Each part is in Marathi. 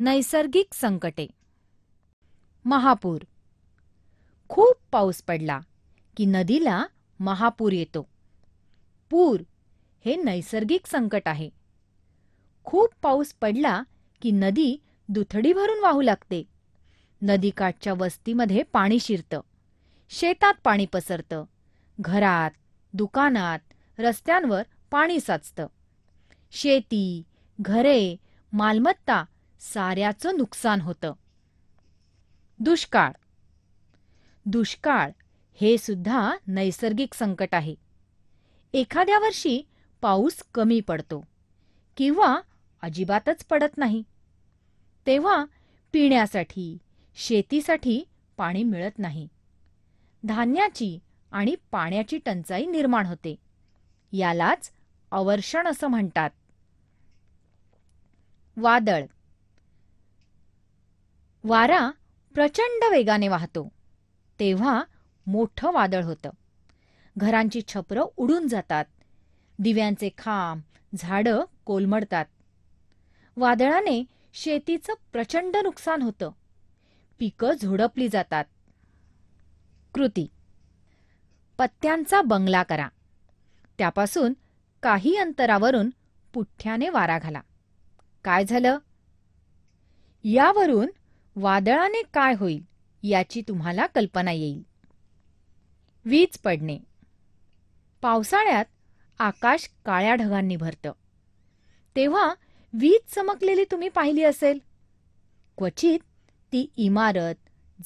नैसर्गिक संकटे. महापूर. खूप पाऊस पडला की नदीला महापूर येतो. पूर हे नैसर्गिक संकट आहे. खूप पाऊस पडला की नदी दुथडी भरून वाहू लागते. नदीकाठच्या वस्तीमध्ये पाणी शिरतं. शेतात पाणी पसरतं. घरात दुकानात रस्त्यांवर पाणी साचतं. शेती घरे मालमत्ता साऱ्याचं नुकसान होतं. दुष्काळ. दुष्काळ हे सुद्धा नैसर्गिक संकट आहे. एखाद्या वर्षी पाऊस कमी पडतो किंवा अजिबातच पडत नाही. तेव्हा पिण्यासाठी शेतीसाठी पाणी मिळत नाही. धान्याची आणि पाण्याची टंचाई निर्माण होते. यालाच अवर्षण असं म्हणतात. वादळ. वारा प्रचंड वेगाने वाहतो. तेव्हा मोठं वादळ होतं. घरांची छपरं उडून जातात. दिव्यांचे खांब झाडं कोलमडतात. वादळाने शेतीचं प्रचंड नुकसान होतं. पिकं झोडपली जातात. कृती. पत्त्यांचा बंगला करा. त्यापासून काही अंतरावरून पुठ्ठ्याने वारा घाला. काय झालं? यावरून वादळाने काय होईल याची तुम्हाला कल्पना येईल. वीज पडणे. पावसाळ्यात आकाश काळ्या ढगांनी भरतं. तेव्हा वीज चमकलेली तुम्ही पाहिली असेल. क्वचित ती इमारत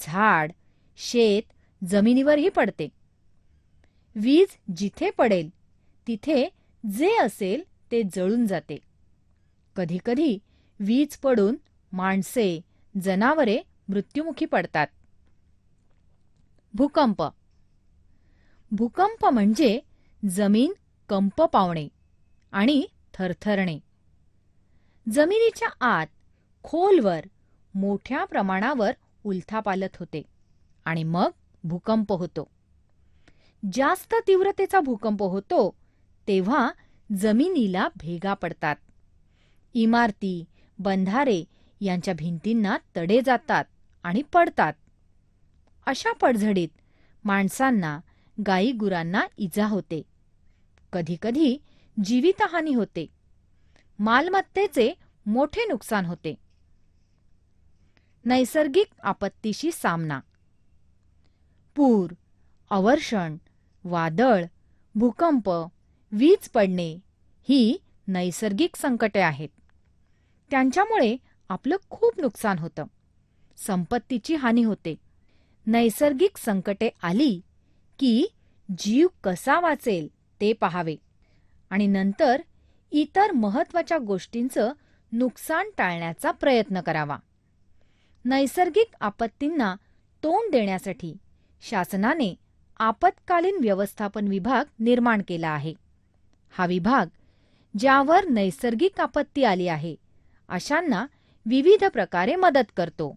झाड शेत जमिनीवरही पडते. वीज जिथे पडेल तिथे जे असेल ते जळून जाते. कधीकधी वीज पडून माणसे जनावरे मृत्युमुखी पडतात. भूकंप. भूकंप म्हणजे जमीन कंप पावणे आणि थरथरणे. जमिनीच्या आत खोलवर मोठ्या प्रमाणावर उलथापालत होते आणि मग भूकंप होतो. जास्त तीव्रतेचा भूकंप होतो तेव्हा जमिनीला भेगा पडतात. इमारती बंधारे यांच्या भिंतींना तडे जातात आणि पडतात. अशा पडझडीत माणसांना गायीगुरांना इजा होते. कधीकधी जीवितहानी होते. मालमत्तेचे मोठे नुकसान होते. नैसर्गिक आपत्तीशी सामना. पूर अवर्षण वादळ भूकंप वीज पडणे ही नैसर्गिक संकटे आहेत. त्यांच्यामुळे आपलं खूप नुकसान होतं. संपत्तीची हानी होते. नैसर्गिक संकटे आली की जीव कसा वाचेल ते पहावे. आणि नंतर इतर महत्त्वाच्या गोष्टींचं नुकसान टाळण्याचा प्रयत्न करावा. नैसर्गिक आपत्तींना तोंड देण्यासाठी शासनाने आपत्कालीन व्यवस्थापन विभाग निर्माण केला आहे. हा विभाग ज्यावर नैसर्गिक आपत्ती आली आहे अशांना विविध प्रकारे मदत करतो.